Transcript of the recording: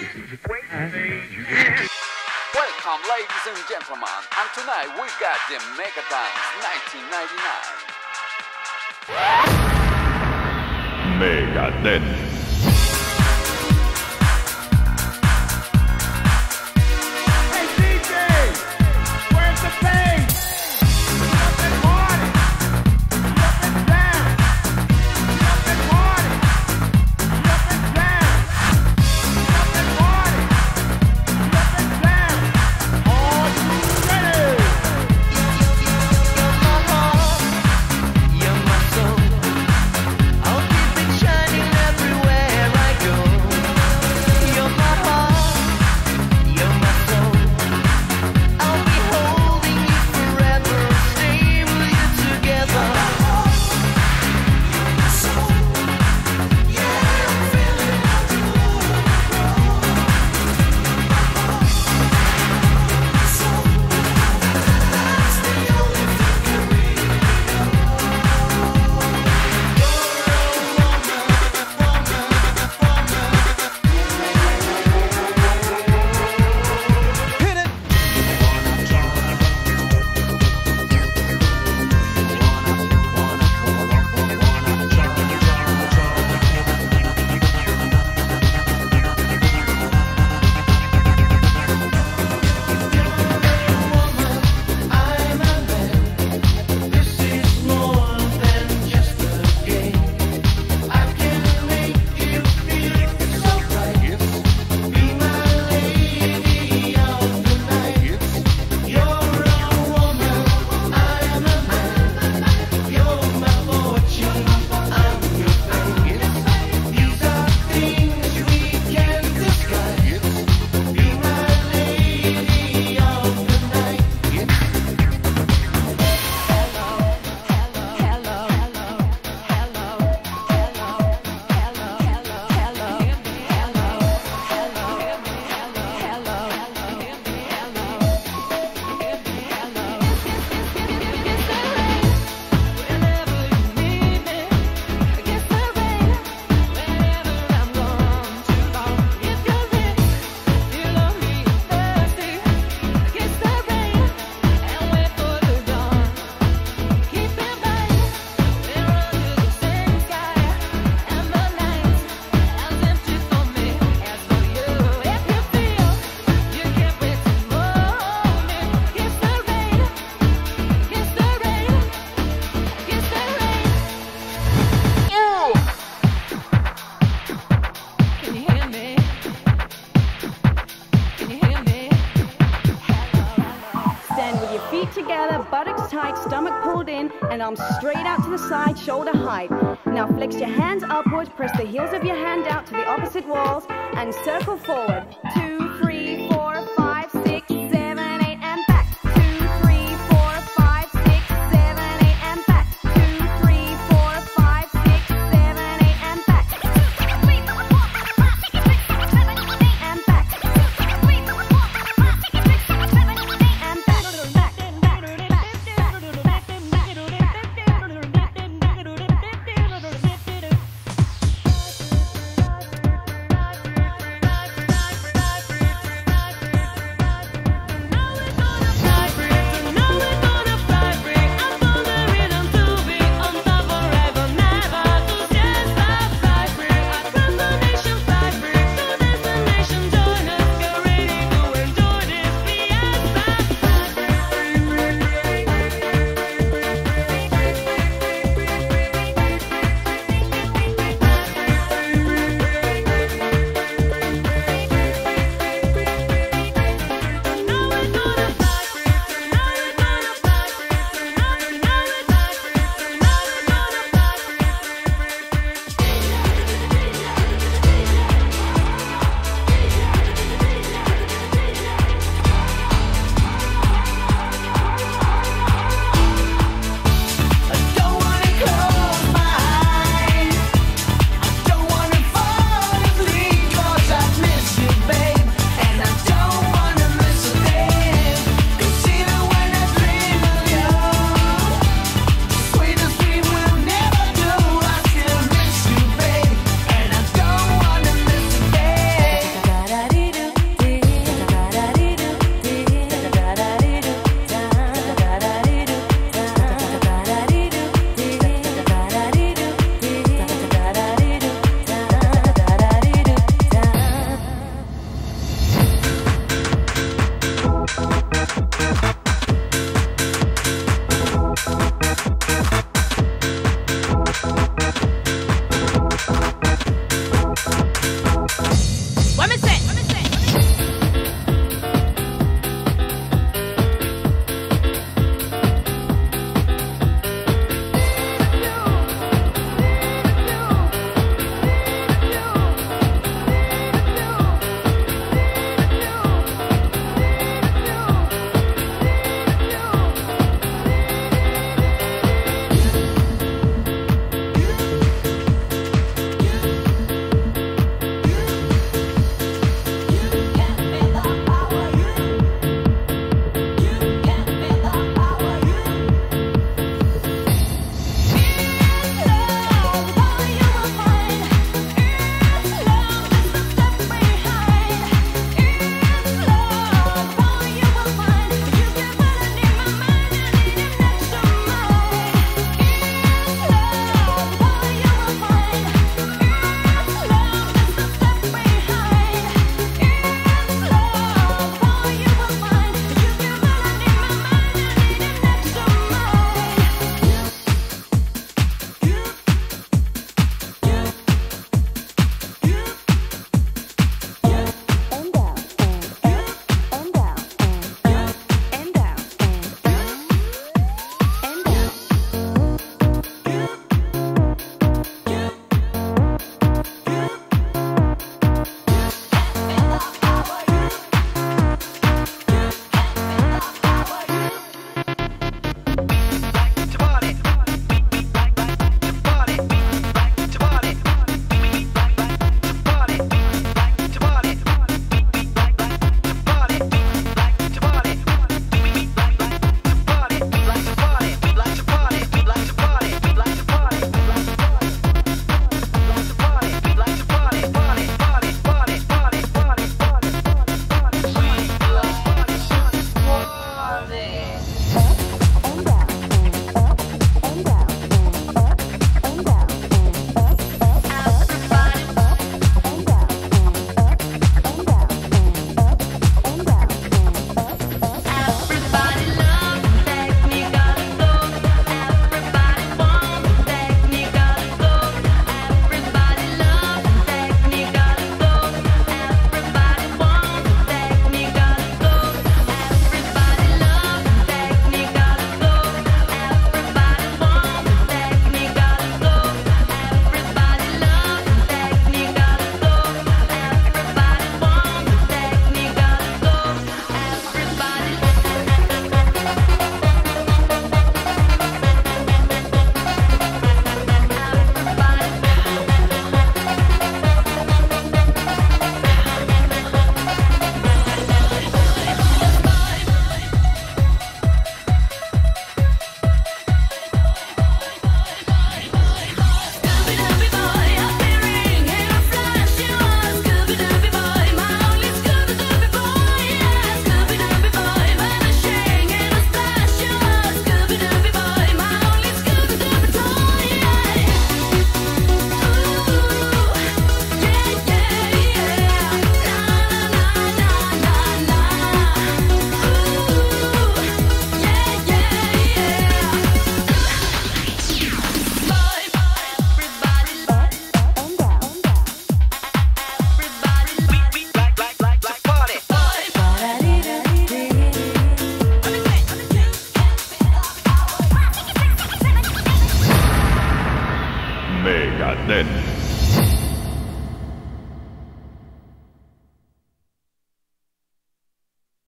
Welcome, ladies and gentlemen, and tonight we got the Mega Dance 1999. Mega Dance. in and arms straight out to the side, shoulder height. Now flex your hands upward, press the heels of your hand out to the opposite walls, and circle forward. Two